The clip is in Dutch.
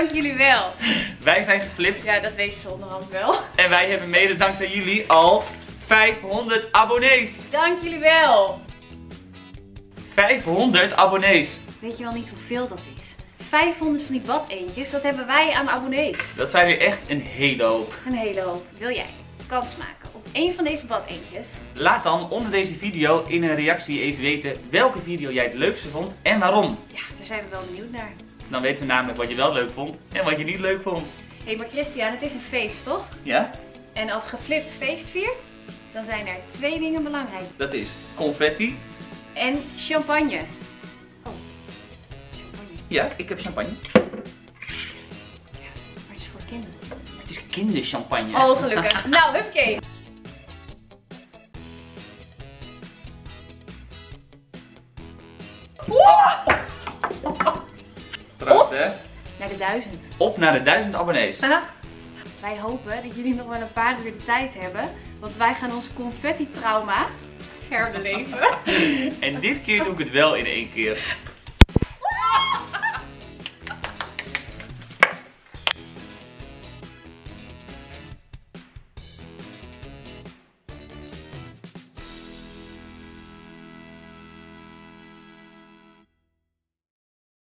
Dank jullie wel. Wij zijn geflipt Ja, dat weten ze onderhand wel. en wij hebben mede dankzij jullie al 500 abonnees. Dank jullie wel. 500 abonnees. Weet je wel niet hoeveel dat is? 500 van die bad eentjes, dat hebben wij aan abonnees. Dat zijn weer echt een hele hoop. Een hele hoop. Wil jij kans maken op één van deze bad eentjes? Laat dan onder deze video in een reactie even weten welke video jij het leukste vond en waarom. Ja, daar zijn we wel benieuwd naar. Dan weten we namelijk wat je wel leuk vond en wat je niet leuk vond. Hé, hey, maar Christian, het is een feest, toch? Ja? En als geflipt feest viert, dan zijn er twee dingen belangrijk. Dat is confetti. En champagne. Oh, champagne. Ja, ik heb champagne. Maar het is voor kinderen. Het is kinderchampagne. Oh, gelukkig. nou, huppakee. Hè? Naar de duizend. Op naar de 1000 abonnees. Haha. Wij hopen dat jullie nog wel een paar uur de tijd hebben. Want wij gaan ons confetti-trauma herbeleven. En dit keer doe ik het wel in één keer.